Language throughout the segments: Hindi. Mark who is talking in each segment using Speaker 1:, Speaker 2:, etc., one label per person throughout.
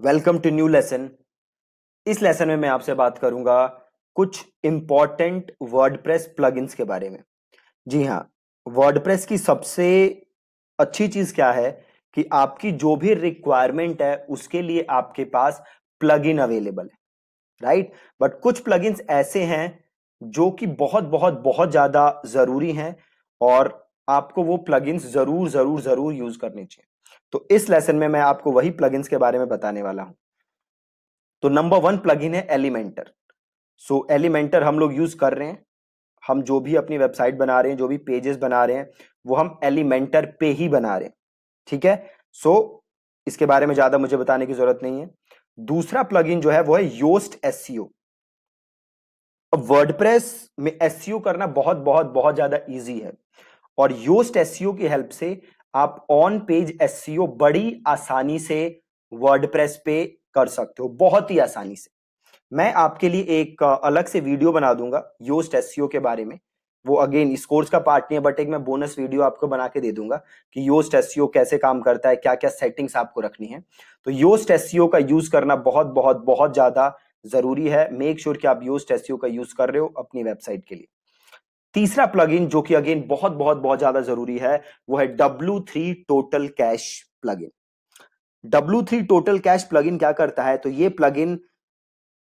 Speaker 1: Welcome to new lesson. इस लेसन में मैं आपसे बात करूँगा कुछ इंपॉर्टेंट वर्डप्रेस प्लगइन्स के बारे में। जी हाँ वर्डप्रेस की सबसे अच्छी चीज़ क्या है कि आपकी जो भी रिक्वायरमेंट है, उसके लिए आपके पास प्लगइन अवेलेबल है राइट बट कुछ प्लगइन्स ऐसे हैं जो कि बहुत बहुत बहुत ज़्यादा ज़रूरी हैं और आपको वो प्लगइन्स ज़रूर ज़रूर ज़रूर यूज़ करने चाहिए। तो इस लेसन में मैं आपको वही प्लगइन्स के बारे में बताने वाला हूँ। तो नंबर वन प्लगइन है एलिमेंटर सो एलिमेंटर हम लोग यूज़ कर रहे हैं। हम जो भी अपनी वेबसाइट बना रहे हैं जो भी पेजेस बना रहे हैं वो हम एलिमेंटर पे ही बना रहे हैं। ठीक है? सो so, इसके बारे में ज़्यादा मुझे बताने की ज़रूरत नहीं है। दूसरा प्लगइन जो है वो है योस्ट एससीओ अब वर्डप्रेस में एससीओ करना बहुत बहुत बहुत ज़्यादा ईजी है। और योस्ट एस की हेल्प से आप ऑन पेज एस बड़ी आसानी से वर्डप्रेस पे कर सकते हो, बहुत ही आसानी से। मैं आपके लिए एक अलग से वीडियो बना दूँगा योस्ट एस के बारे में। वो अगेन इस कोर्स का पार्ट नहीं है बट एक मैं बोनस वीडियो आपको बना के दे दूँगा कि योस्ट एस कैसे काम करता है क्या क्या सेटिंग्स आपको रखनी है। तो योस्ट एस का यूज़ करना बहुत बहुत बहुत ज़्यादा ज़रूरी है। मेक श्योर sure कि आप योस्ट एस का यूज़ कर रहे हो अपनी वेबसाइट के लिए। तीसरा प्लगइन जो कि अगेन बहुत बहुत बहुत ज़्यादा ज़रूरी है, वो है W three total cache plugin W three total cache plugin क्या करता है? तो ये प्लगइन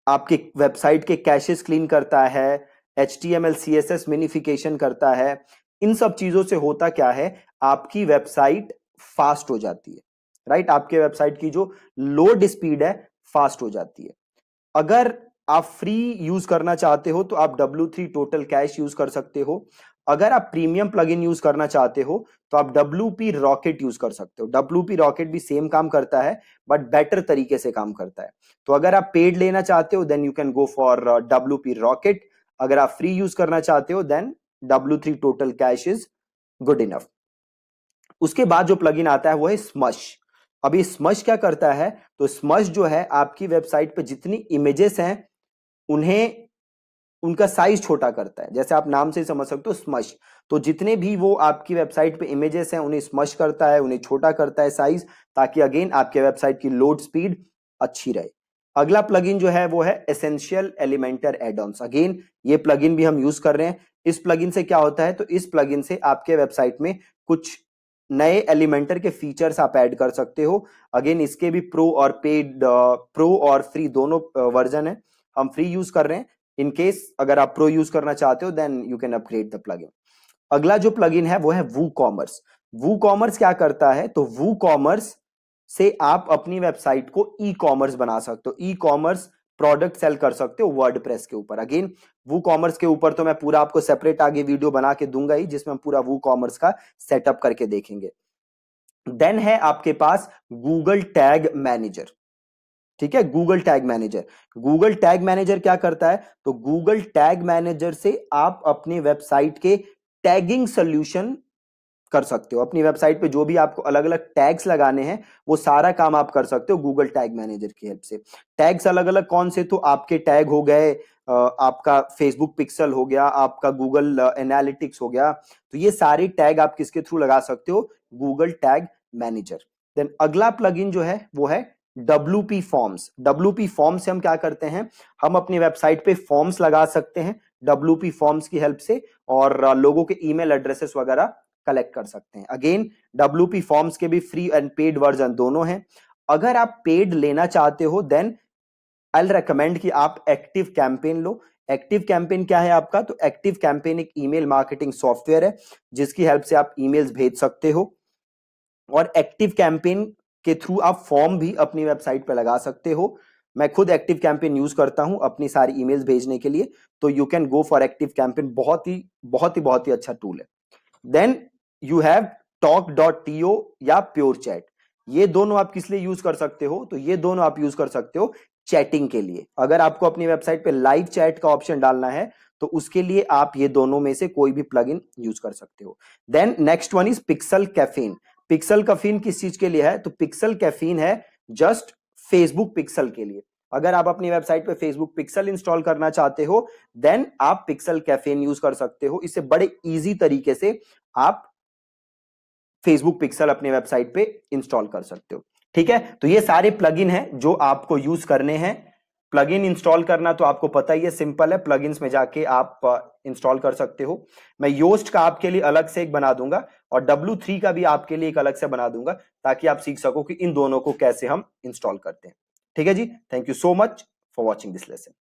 Speaker 1: आपके वेबसाइट के कैशेस क्लीन करता है H T M L C S S minification करता है। इन सब चीज़ों से होता क्या है? आपकी वेबसाइट फास्ट हो जाती है राइट आपके वेबसाइट की जो लोड स्पीड है फास्ट हो जाती है। अगर आप फ्री यूज़ करना चाहते हो तो आप W3 टोटल कैश यूज़ कर सकते हो। अगर आप प्रीमियम प्लगइन यूज़ करना चाहते हो तो आप WP रॉकेट यूज़ कर सकते हो। WP रॉकेट भी सेम काम करता है बट बेटर तरीके से काम करता है। तो अगर आप पेड लेना चाहते हो then you can go for WP Rocket अगर आप फ्री यूज़ करना चाहते हो then W3 total cache is good enough उसके बाद जो प्लगइन आता है, वो है स्मश अभी स्मश क्या करता है? तो स्मश जो है, आपकी वेबसाइट पे जितनी इमेजेस हैं उन्हें उनका साइज़ छोटा करता है। जैसे आप नाम से समझ सकते हो स्मश तो जितने भी वो आपकी वेबसाइट पे इमेजेस हैं, उन्हें स्मश करता है, उन्हें छोटा करता है साइज़ ताकि अगेन आपके वेबसाइट की लोड स्पीड अच्छी रहे। अगला प्लगइन जो है, वो है एसेंशियल एलिमेंटर एडॉन्स अगेन ये प्लगइन भी हम यूज़ कर रहे हैं। इस प्लगइन से क्या होता है तो इस प्लगइन से आपके वेबसाइट में कुछ नए एलिमेंटर के फीचर्स आप ऐड कर सकते हो। अगेन इसके भी प्रो और पेड प्रो और फ्री दोनों वर्जन है। हम फ्री यूज़ कर रहे हैं। इन केस अगर आप प्रो यूज़ करना चाहते हो then you can upgrade the plugin अगला जो प्लगइन है, वो है वू कॉमर्स वू कॉमर्स क्या करता है? तो वू कॉमर्स से आप अपनी वेबसाइट को ई कॉमर्स बना सकते हो। ई कॉमर्स प्रोडक्ट सेल कर सकते हो वर्ड के ऊपर। अगेन वू कॉमर्स के ऊपर तो मैं पूरा आपको सेपरेट आगे वीडियो बना के दूँगा ही, जिसमें हम पूरा वू कॉमर्स का सेटअप करके देखेंगे। देन है आपके पास गूगल टैग मैनेजर ठीक है Google tag manager Google tag manager क्या करता है? तो गूगल टैग मैनेजर से आप अपनी वेबसाइट के टैगिंग सोल्यूशन कर सकते हो। अपनी वेबसाइट पे जो भी आपको अलग अलग टैग्स लगाने हैं, वो सारा काम आप कर सकते हो गूगल टैग मैनेजर की हेल्प से। टैग्स अलग अलग कौन से? तो आपके टैग हो गए आपका फेसबुक पिक्सल हो गया, आपका गूगल एनालिटिक्स हो गया। तो ये सारे टैग आप किसके थ्रू लगा सकते हो? गूगल टैग मैनेजर देन अगला प्लगइन जो है, वो है W P forms W P form से हम क्या करते हैं? हम अपनी वेबसाइट पे फॉर्म्स लगा सकते हैं डब्ल्यू पी फॉर्म्स की हेल्प से, और लोगों के ईमेल एड्रेसेस वगैरह कलेक्ट कर सकते हैं। अगेन डब्ल्यू पी फॉर्म्स के भी फ्री एंड पेड वर्जन दोनों हैं। अगर आप पेड लेना चाहते हो देन आई रिकमेंड कि आप एक्टिव कैंपेन लो। एक्टिव कैंपेन क्या है आपका? तो एक्टिव कैंपेन एक ईमेल मार्केटिंग सॉफ्टवेयर है, जिसकी हेल्प से आप ईमेल्स भेज सकते हो। और एक्टिव कैंपेन के थ्रू आप फॉर्म भी अपनी वेबसाइट पर लगा सकते हो। मैं खुद एक्टिव कैंपेन यूज़ करता हूँ अपनी सारी ईमेल्स भेजने के लिए तो you can go for Active Campaign बहुत ही बहुत ही बहुत ही अच्छा टूल है। Then you have talk dot T O pure chat ये दोनों आप किस लिए यूज़ कर सकते हो? तो ये दोनों आप यूज़ कर सकते हो चैटिंग के लिए। अगर आपको अपनी वेबसाइट पे लाइव चैट का ऑप्शन डालना है तो उसके लिए आप ये दोनों में से कोई भी प्लगइन यूज़ कर सकते हो। Then next one is pixel caffeine pixel caffeine किस चीज़ के लिए है? तो पिक्सल कैफीन है जस्ट फेसबुक पिक्सल के लिए। अगर आप अपनी वेबसाइट पे फेसबुक पिक्सल इंस्टॉल करना चाहते हो, देन आप पिक्सल कैफेन यूज़ कर सकते हो। इसे बड़े इजी तरीके से आप फेसबुक पिक्सल अपने वेबसाइट पे इंस्टॉल कर सकते हो। ठीक है? तो ये सारे प्लगइन है जो आपको यूज़ करने हैं। प्लगइन इंस्टॉल करना तो आपको पता ही है सिंपल है। प्लगइन्स में जाके आप इंस्टॉल कर सकते हो। मैं योस्ट का आपके लिए अलग से एक बना दूँगा और W3 का भी आपके लिए एक अलग से बना दूँगा ताकि आप सीख सको कि इन दोनों को कैसे हम इंस्टॉल करते हैं। ठीक है जी? Thank you so much for watching this lesson